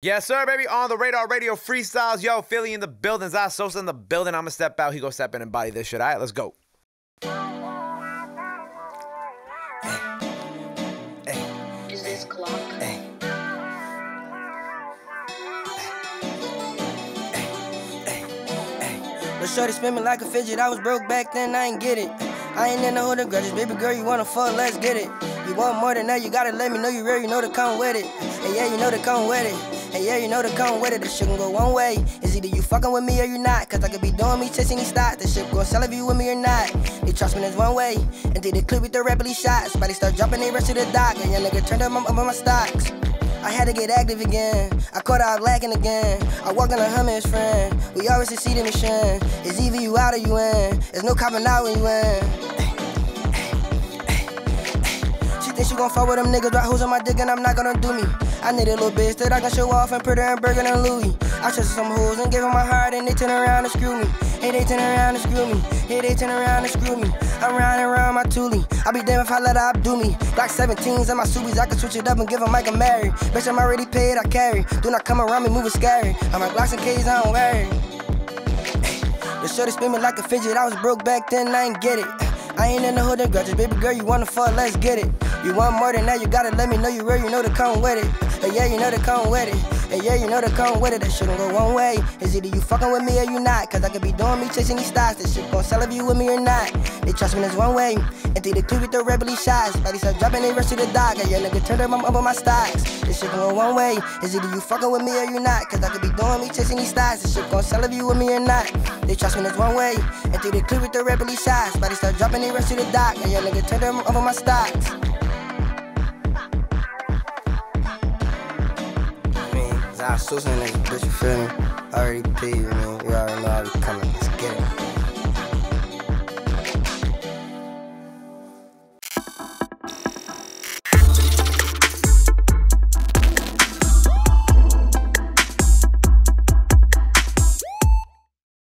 Yes, sir, baby. On the radar radio freestyles. Yo, Philly in the building. ZahSosaa in the building. I'ma step out. He go step in and body this shit. All right, let's go. Is this clock? But shorty spin me like a fidget. I was broke back then, I ain't get it. I ain't in the hood of grudges, baby girl. You wanna fuck? Let's get it. You want more than that? You gotta let me know you real. You know to come with it. Hey yeah, you know to come with it. Hey yeah, you know to come with it. This shit can go one way. It's either you fucking with me or you not. Cause I could be doing me chasing these stocks. This shit gon' sell if you with me or not. They trust me, there's one way. And did the clip with the rapidly shots. Body start jumping, they rush to the dock. And your nigga turned up up on my stocks. I had to get active again. I caught out lacking again. I walk in a Hummus friend. We always succeed in the mission. It's either you out or you in. There's no copping out when you in. Think she gon' fuck with them niggas, drop hoes on my dick and I'm not gonna do me. I need a little bitch that I can show off and put her in Birkin and Louis. I trusted some hoes and gave them my heart and they turn around and screw me. Hey, they turn around and screw me. Hey, they turn around and screw me. I'm riding around my Thule. I be damn if I let her outdo me. Like 17s and my Subies, I can switch it up and give them like a Mary. Bitch, I'm already paid, I carry. Do not come around me moving scary. I'm like Glocks and K's, I don't worry. The shorty spin me like a fidget. I was broke back then, I ain't get it. I ain't in the hood of grudges, baby girl. You wanna fuck? Let's get it. You want more than that? You gotta let me know you real. You know to come with it. Hey, yeah, you know to come with it. Hey, yeah, you know to come with it. That shit gon' go one way. Is either you fucking with me or you not? Cause I could be doing me chasing these stocks. This shit gon' sell if you with me or not. They trust me, there's one way. And they the two with the rebelly shots. Body start dropping, they rush to the dock. And your nigga turned up, up on my stocks. This shit gon' go one way. Is either you fucking with me or you not? Cause I could be doing me chasing these stocks. This shit gon' sell if you with me or not. They trust me, there's one way. And they the two with the rebelly shots. Body start dropping, they rush to the dock. And your nigga turned up, up on my stocks. Zah Susan and bitch, you feel me? I already paid, you know, you already know I be coming. Let's get it.